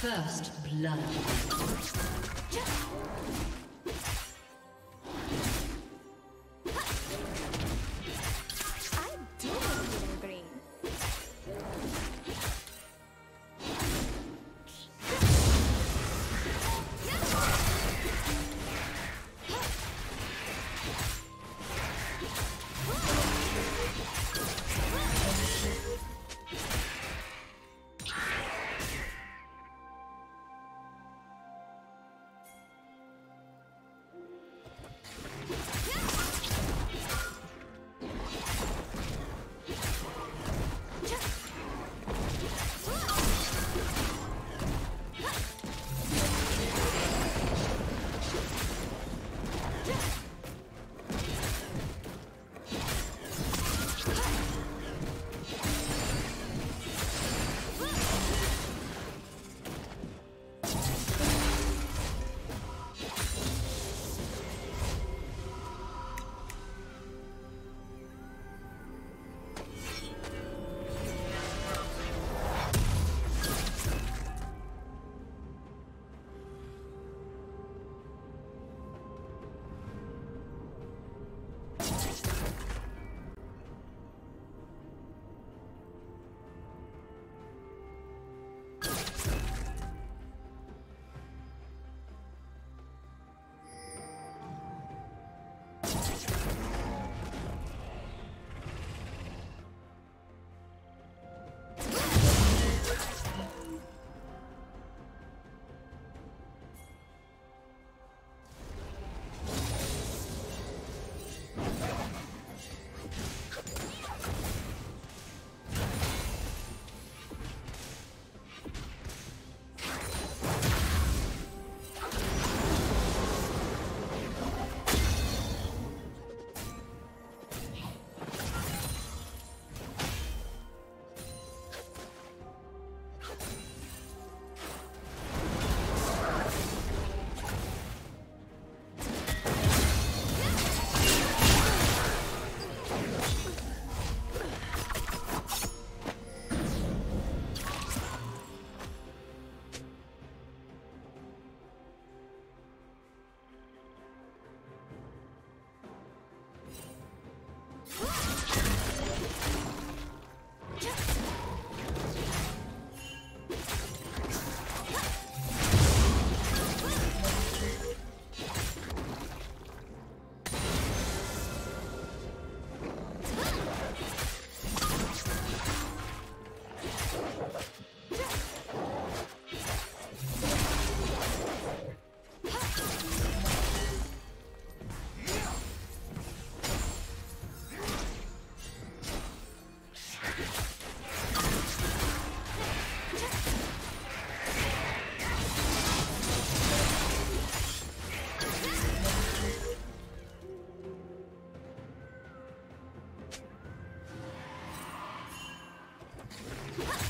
First blood. Ha!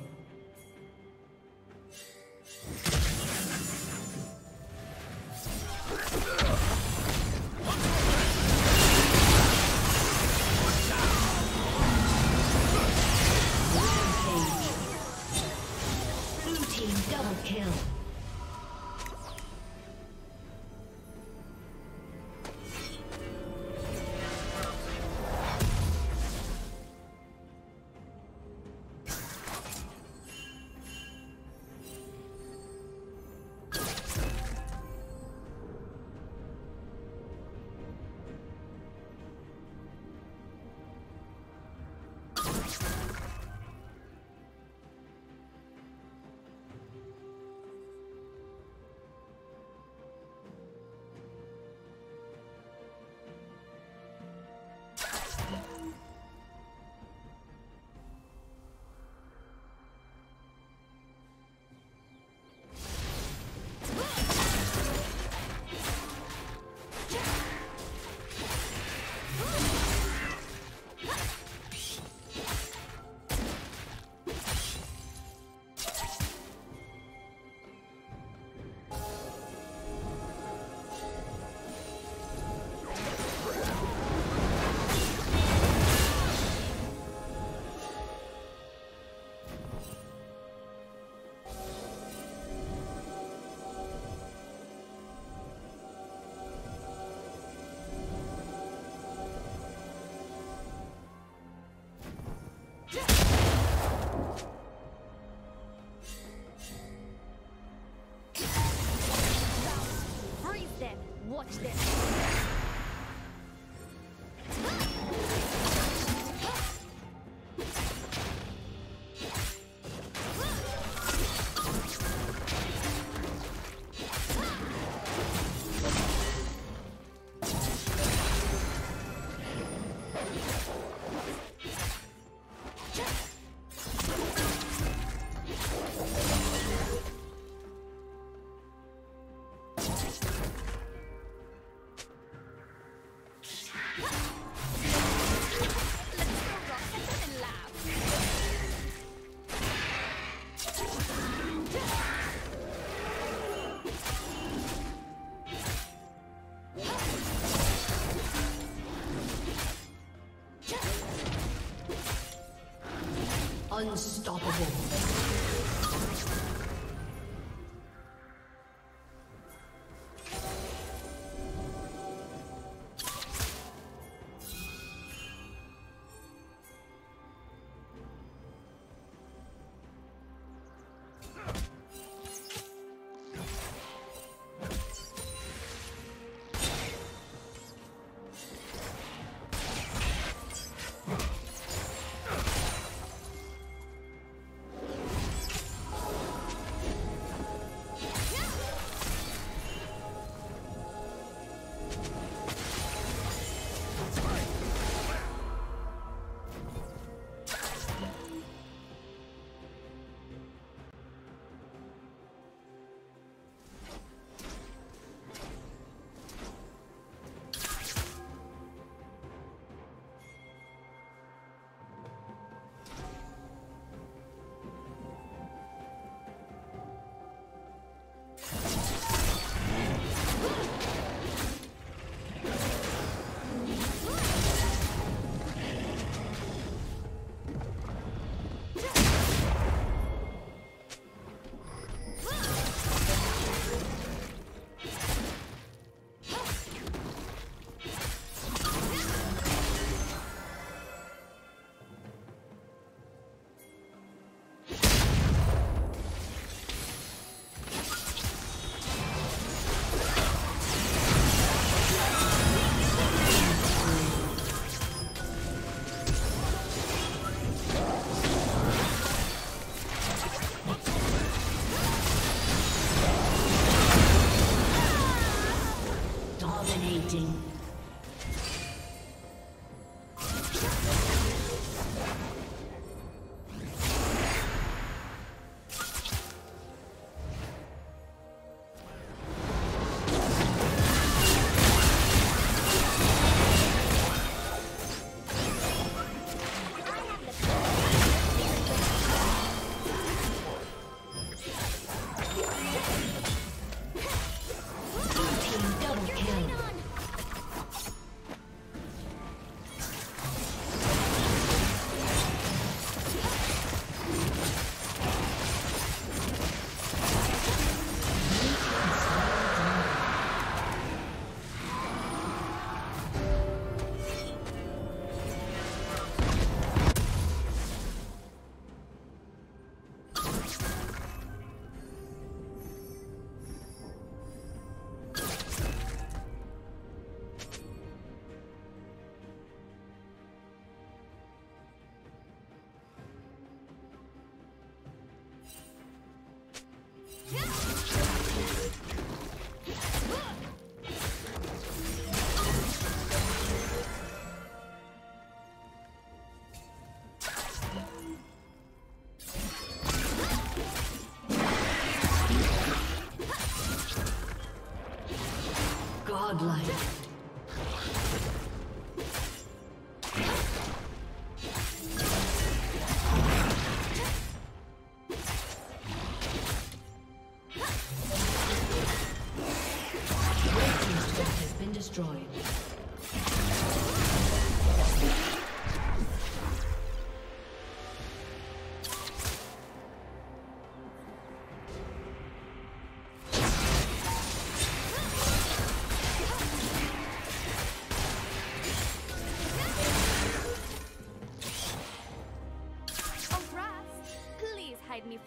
Godlike.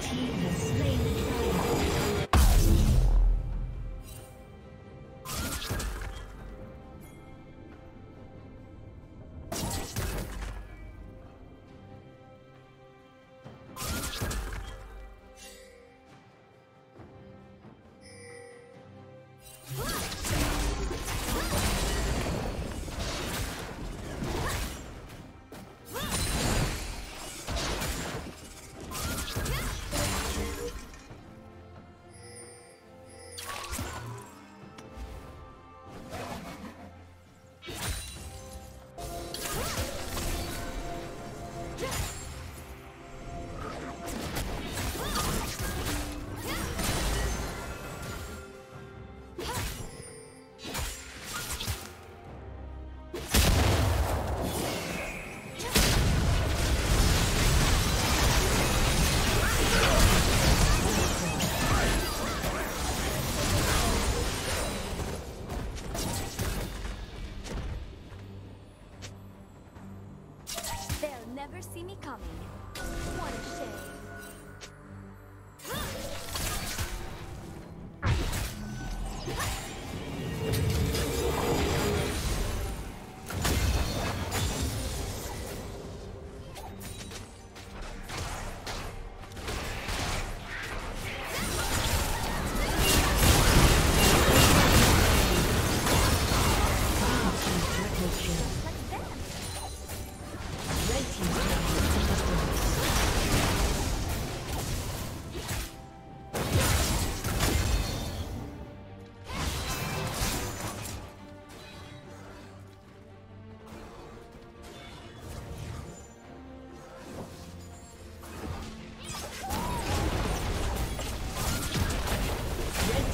team has slain